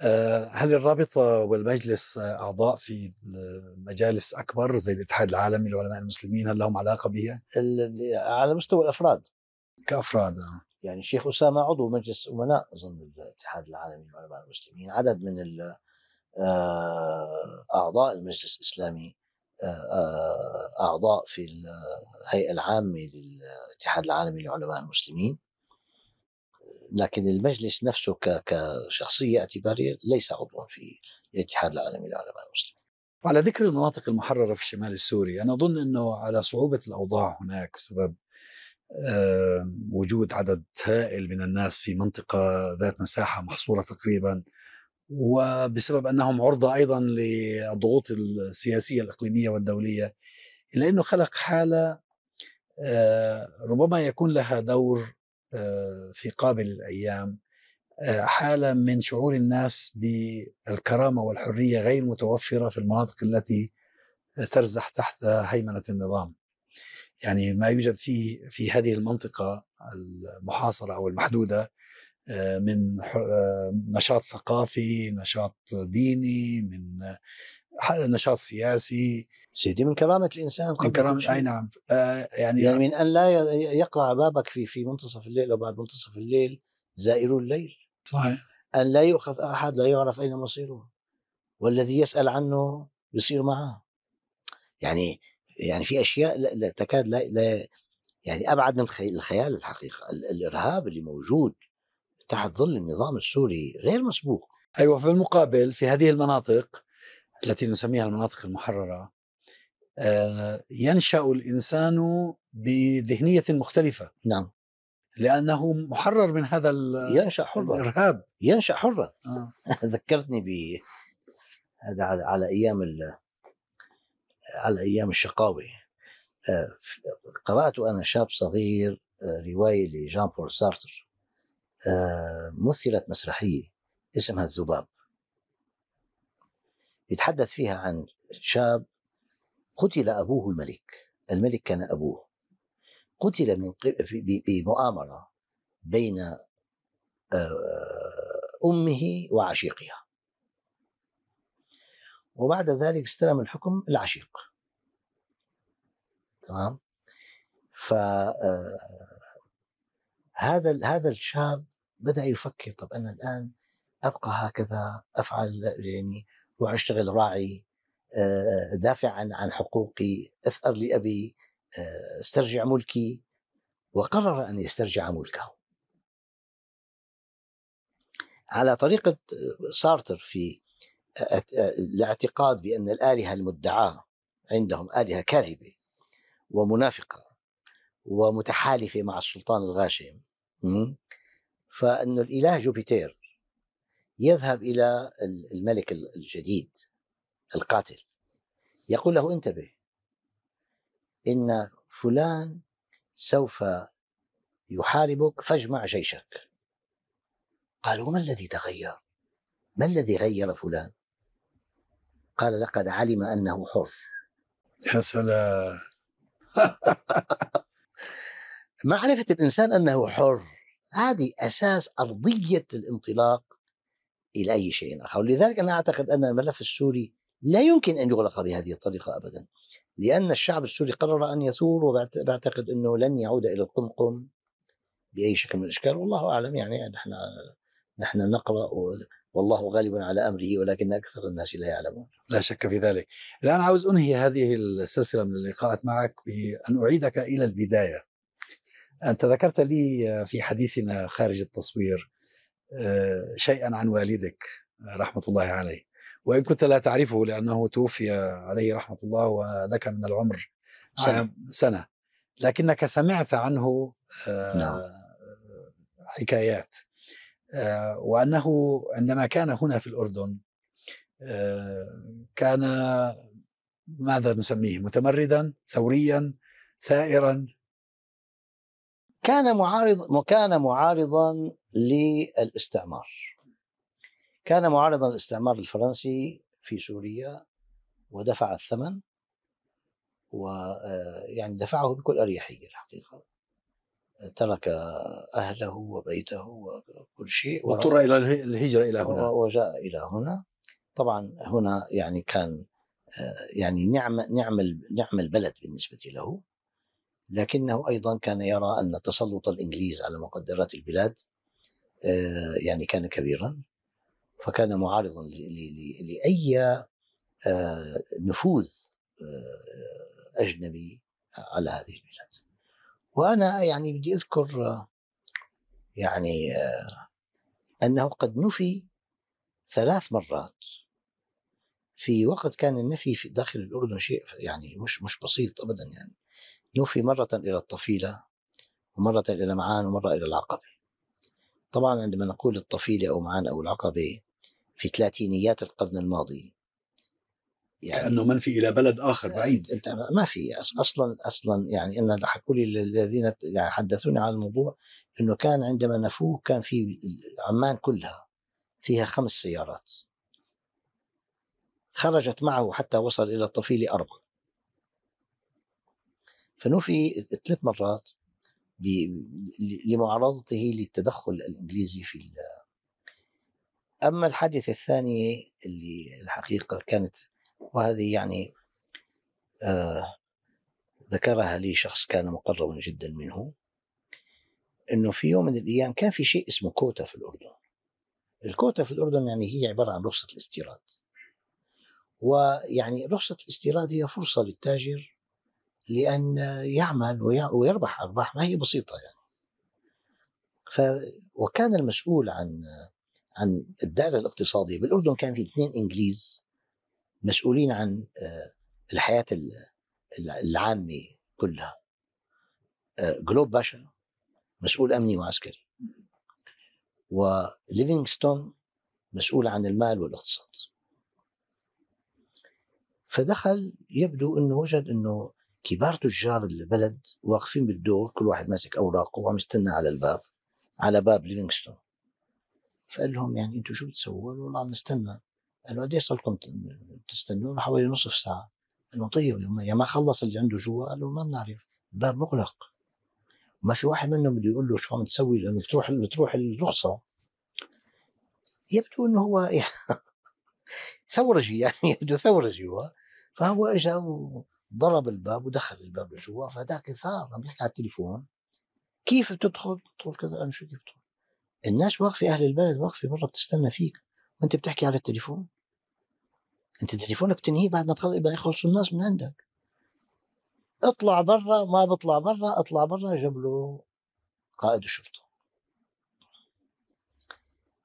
آه، هل الرابطة والمجلس أعضاء في مجالس أكبر زي الاتحاد العالمي للعلماء المسلمين هل لهم علاقة بها؟ على مستوى الأفراد كأفراد آه. يعني الشيخ أسامة عضو مجلس أمناء أظن الاتحاد العالمي للعلماء المسلمين عدد من أعضاء المجلس الإسلامي أعضاء في الهيئة العامة للاتحاد العالمي للعلماء المسلمين لكن المجلس نفسه كشخصية اعتبارية ليس عضوا في الاتحاد العالمي للعلماء المسلمين على ذكر المناطق المحررة في الشمال السوري أنا أظن أنه على صعوبة الأوضاع هناك بسبب وجود عدد هائل من الناس في منطقة ذات مساحة محصورة تقريبا وبسبب أنهم عرضة أيضا للضغوط السياسية الإقليمية والدولية إلا أنه خلق حالة آه، ربما يكون لها دور آه، في قابل الأيام آه، حالة من شعور الناس بالكرامة والحرية غير متوفرة في المناطق التي ترزح تحت هيمنة النظام. يعني ما يوجد في في هذه المنطقة المحاصرة أو المحدودة آه، من نشاط ثقافي نشاط ديني من نشاط سياسي. سيدي من كرامة الإنسان من كرامة أي نعم. آه يعني يعني من أن لا يقرع بابك في في منتصف الليل أو بعد منتصف الليل زائرو الليل. صحيح. أن لا يؤخذ أحد لا يعرف أين مصيره. والذي يسأل عنه يصير معه. يعني يعني في أشياء لا, لا تكاد لا, لا يعني أبعد من الخيال الحقيقة الإرهاب اللي موجود تحت ظل النظام السوري غير مسبوق. أيوة في المقابل في هذه المناطق التي نسميها المناطق المحررة آه، ينشأ الإنسان بذهنية مختلفة. نعم. لأنه محرر من هذا ينشأ حرا. الإرهاب. ينشأ حرا. آه. *laughs* ذكرتني ب هذا على, أيام ال... على أيام الشقاوة. آه، قرأت أنا شاب صغير آه، رواية لجان بول سارتر. مثلت مسرحية اسمها الذباب. يتحدث فيها عن شاب قتل أبوه الملك. الملك كان أبوه. قتل من بمؤامرة بين آه، أمه وعشيقها. وبعد ذلك استلم الحكم العشيق. تمام؟ ف آه، هذا هذا الشاب بدأ يفكر طب أنا الآن أبقى هكذا أفعل يعني وأشتغل راعي آه، دافع عن عن حقوقي أثأر لأبي آه، أسترجع ملكي وقرر أن يسترجع ملكه. على طريقة سارتر في الاعتقاد بأن الآلهة المدعاة عندهم آلهة كاذبة ومنافقة ومتحالفة مع السلطان الغاشم فأن الإله جوبيتر يذهب إلى الملك الجديد القاتل يقول له انتبه إن فلان سوف يحاربك فاجمع جيشك. قال وما الذي تغير؟ ما الذي غير فلان؟ قال لقد علم أنه حر. يا سلام. *laughs* معرفة الإنسان أنه حر هذه أساس أرضية الانطلاق إلى أي شيء آخر. ولذلك أنا أعتقد أن الملف السوري لا يمكن أن يغلق بهذه الطريقة أبدا لأن الشعب السوري قرر أن يثور وبعتقد أنه لن يعود إلى القمقم بأي شكل من الأشكال. والله أعلم يعني نحن نحن نقرأ والله غالب على أمره ولكن أكثر الناس لا يعلمون. لا شك في ذلك. الآن عاوز أنهي هذه السلسلة من اللقاءات معك بأن أعيدك إلى البداية. أنت ذكرت لي في حديثنا خارج التصوير آه، شيئا عن والدك رحمة الله عليه. وإن كنت لا تعرفه لأنه توفي عليه رحمة الله ولك من العمر سنة, سنة. لكنك سمعت عنه آه، نعم. حكايات. وأنه عندما كان هنا في الأردن آه، كان ماذا نسميه؟ متمردا ثوريا ثائرا. كان معارض كان معارضا للاستعمار. كان معارضا للاستعمار الفرنسي في سوريا ودفع الثمن ويعني آه، دفعه بكل أريحية الحقيقة. ترك أهله وبيته وكل شيء واضطر إلى اله- الهجرة إلى هنا. وجاء إلى هنا. طبعا هنا يعني كان آه، يعني نعم نعم نعم البلد بالنسبة له. لكنه أيضا كان يرى أن تسلط الإنجليز على مقدرات البلاد آه، يعني كان كبيرا. فكان معارضا لأي آه، نفوذ أجنبي على هذه البلاد. وأنا يعني بدي أذكر يعني أنه قد نفي ثلاث مرات. في وقت كان النفي في داخل الأردن شيء يعني مش مش بسيط أبدا يعني. نفي مرة إلى الطفيلة ومرة إلى معان ومرة إلى العقبة. طبعا عندما نقول الطفيلة أو معان أو العقبة في ثلاثينيات القرن الماضي يعني كأنه منفي إلى بلد آخر بعيد. أنت ما في أصلا أصلا يعني أنا حكوا لي الذين يعني حدثوني عن الموضوع إنه كان عندما نفوه كان في عمان كلها فيها خمس سيارات. خرجت معه حتى وصل إلى الطفيله أربع فنفي ثلاث مرات لمعارضته للتدخل الإنجليزي في ال- أما الحادثة الثانية اللي الحقيقة كانت وهذه يعني آه ذكرها لي شخص كان مقربا جدا منه إنه في يوم من الأيام كان في شيء اسمه كوتا في الأردن. الكوتا في الأردن يعني هي عبارة عن رخصة الاستيراد. ويعني رخصة الاستيراد هي فرصة للتاجر لأن يعمل وي- ويربح أرباح ما هي بسيطة يعني. ف وكان المسؤول عن عن الدائرة الاقتصادية. بالأردن كان في اثنين إنجليز مسؤولين عن آه، الحياة ال- العامة كلها. آه، جلوب باشا مسؤول أمني وعسكري. وليفينغستون مسؤول عن المال والاقتصاد. فدخل يبدو إنه وجد إنه كبار تجار البلد واقفين بالدور كل واحد ماسك أوراقه وعم يستنى على الباب على باب ليفينغستون. فقال لهم يعني أنتم شو بتسووا؟ والله عم نستنى. قالوا قد إيش صار لكم تستنون حوالي نصف ساعة؟ قال لهم طيب يا ما خلص اللي عنده جوا قالوا ما بنعرف الباب مغلق. ما في واحد منهم بده يقول له شو عم تسوي لأنه بتروح بتروح الرخصة. يبدو إنه هو *laughs* ثورجي يعني يبدو ثورجي هو. فهو اجى وضرب الباب ودخل الباب لجوا فهذاك ثار عم يحكي على التليفون. كيف بتدخل؟ بتقول كذا أنا شو كيف بتدخل؟ الناس واقفة أهل البلد واقفة برا بتستنى فيك. وأنت بتحكي على التليفون؟ أنت تليفونك بتنهيه بعد ما تخلص يخلصوا الناس من عندك. اطلع برا ما بطلع برا اطلع برا جاب له قائد الشرطة.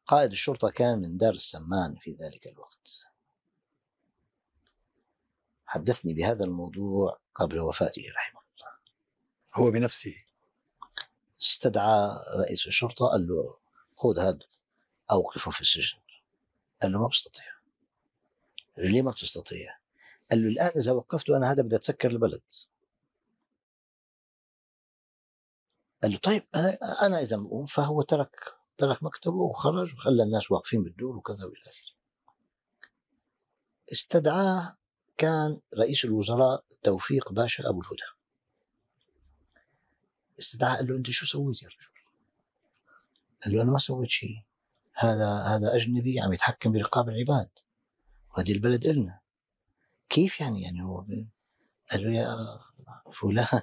قائد الشرطة كان من دار السمان في ذلك الوقت. حدثني بهذا الموضوع قبل وفاته رحمه الله. هو بنفسه؟ استدعى رئيس الشرطة قال له خذ هذا أوقفه في السجن. قال له ما بستطيع. ليه ما بتستطيع؟ قال له الآن إذا وقفته أنا هذا بدي أتسكر البلد. قال له طيب أنا- إذا بقوم فهو ترك ترك مكتبه وخرج وخلى الناس واقفين بالدور وكذا وإلى آخره. استدعاه كان رئيس الوزراء توفيق باشا أبو الهدى. استدعاه قال له أنت شو سويت يا رجل؟ قال له أنا ما سويت شيء. هذا هذا أجنبي عم يتحكم برقاب العباد. وهذه البلد النا كيف يعني؟ يعني هو قال له يا فلان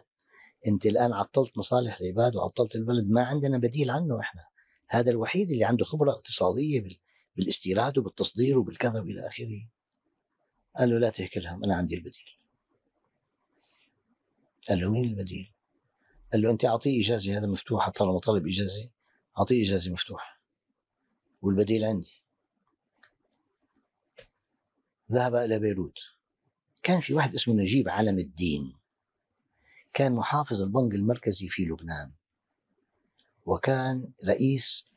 أنت الآن عطلت مصالح العباد وعطلت البلد ما عندنا بديل عنه إحنا. هذا الوحيد اللي عنده خبرة اقتصادية بال- بالاستيراد وبالتصدير وبالكذا وإلى آخره. قال له لا تهك الهم أنا عندي البديل. قال له مين البديل؟ قال له أنت أعطيه إجازة هذا مفتوحه طالما طلب إجازة أعطيه إجازة مفتوحة. والبديل عندي. ذهب إلى بيروت. كان في واحد اسمه نجيب علم الدين. كان محافظ البنك المركزي في لبنان. وكان رئيس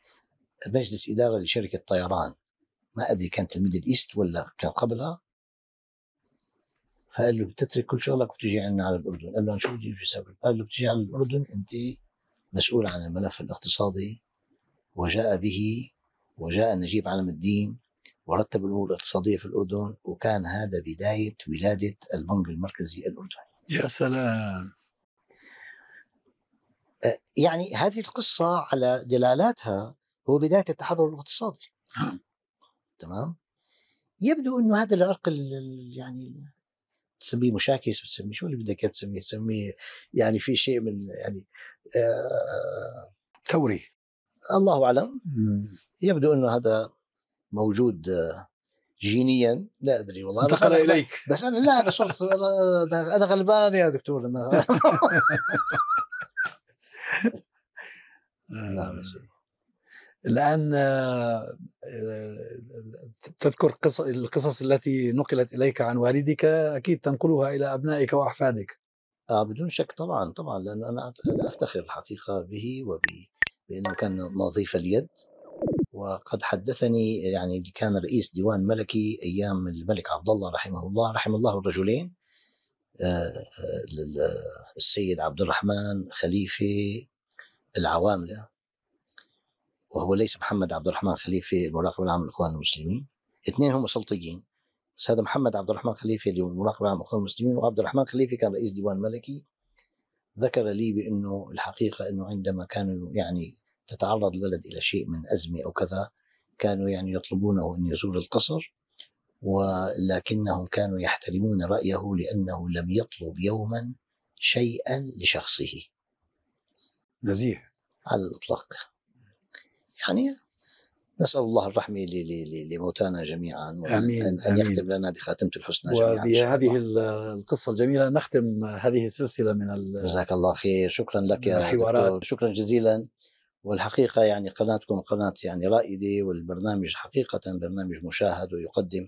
مجلس إدارة لشركة طيران. ما أدري كانت الميدل إيست ولا كان قبلها. فقال له بتترك كل شغلك وتجي عنا على الأردن. قال له شو بدي أسوي قال له بتجي على الأردن أنت مسؤول عن الملف الاقتصادي. وجاء به وجاء نجيب علم الدين. ورتب الأمور الاقتصادية في الأردن وكان هذا بداية ولادة البنك المركزي الأردني. يا سلام. آه، يعني هذه القصة على دلالاتها هو بداية التحرر الاقتصادي. نعم. تمام؟ يبدو إنه هذا العرق ال- ال- يعني تسميه مشاكس بتسميه شو اللي بدك تسميه؟ تسميه يعني في شيء من يعني آه ثوري. الله أعلم. يبدو إنه هذا موجود آه، جينيا. لا أدري والله انتقل إليك. بس أنا لا أنا صرت أنا غلبان يا دكتور. أنا *laughs* نعم الآن آه، تذكر قص- القصص التي نقلت إليك عن والدك أكيد تنقلها إلى أبنائك وأحفادك. آه بدون شك طبعا طبعا أت- أنا أفتخر الحقيقة به وب بأنه كان نظيف اليد. وقد حدثني يعني اللي كان رئيس ديوان ملكي أيام الملك عبد الله رحمه الله رحم الله الرجلين آه، آه، السيد عبد الرحمن خليفة العواملة وهو ليس محمد عبد الرحمن خليفة المراقب العام للإخوان المسلمين. اثنين هم سلطيين بس هذا محمد عبد الرحمن خليفة اللي هو المراقب العام للإخوان المسلمين وعبد الرحمن خليفة كان رئيس ديوان ملكي. ذكر لي بأنه الحقيقة أنه عندما كانوا يعني تتعرض البلد إلى شيء من أزمة أو كذا كانوا يعني يطلبونه أن يزور القصر ولكنهم كانوا يحترمون رأيه لأنه لم يطلب يوما شيئا لشخصه. نزيه على الإطلاق. يعني نسأل الله الرحمة لموتانا جميعا وأن آمين، أن. يختم لنا بخاتمة الحسنى جميعا وبهذه القصة الجميلة نختم هذه السلسلة من جزاك الله خير. شكرا لك يا الحوارات. شكرا جزيلا. والحقيقة يعني قناتكم قناة يعني رائدة والبرنامج حقيقة برنامج مشاهد ويقدم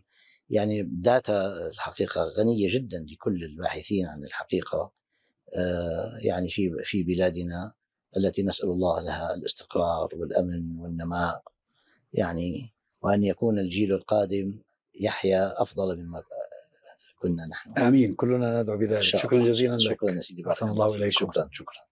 يعني داتا الحقيقة غنية جدا لكل الباحثين عن الحقيقة. آه، يعني في في بلادنا التي نسأل الله لها الاستقرار والأمن والنماء. يعني وأن يكون الجيل القادم يحيا أفضل مما كنا نحن. آمين. كلنا ندعو بذلك. شكرا. جزيلا لك. شكرا يا سيدي. أحسن الله إليكم. شكرا شكرا.